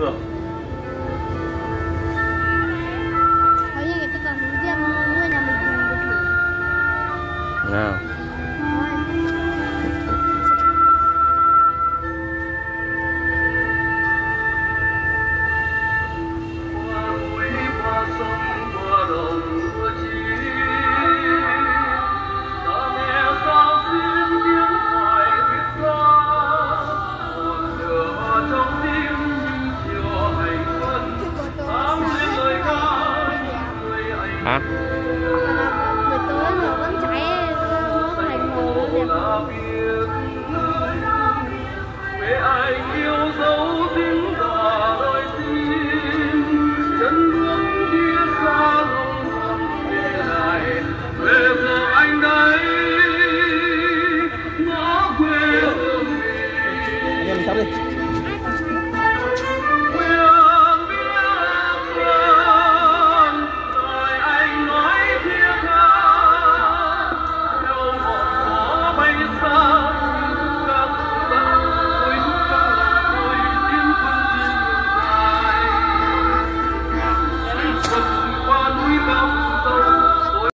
Now. hả? Buổi tối nó vẫn cháy nó thành mù đẹp ai